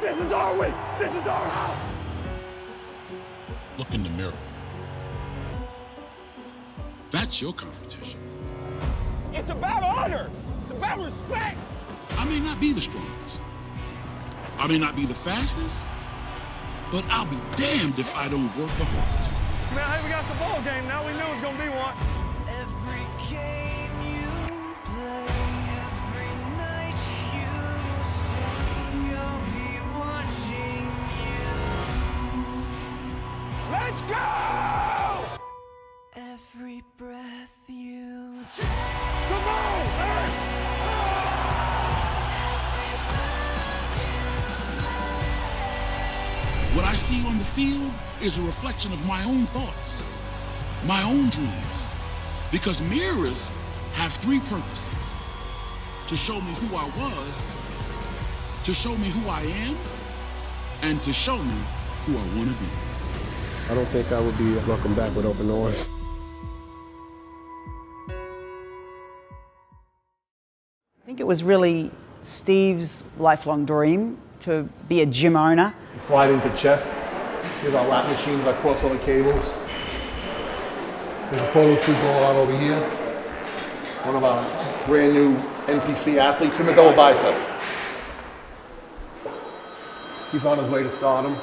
This is our week. This is our house. Look in the mirror. That's your competition. It's about honor. It's about respect. I may not be the strongest. I may not be the fastest, but I'll be damned if I don't work the hardest. Man, hey, we got some ball game now. We knew it was gonna be Let's go! Every breath you take. Come on, hey! What I see on the field is a reflection of my own thoughts, my own dreams. Because mirrors have three purposes to show me who I was, to show me who I am, and to show me who I want to be. I don't think I would be welcome back with open arms. I think it was really Steve's lifelong dream to be a gym owner. slide into chest. Here's our lat machines, our crossover cables. There's a photo shoot going on over here. One of our brand new NPC athletes, him a double bicep. He's on his way to stardom.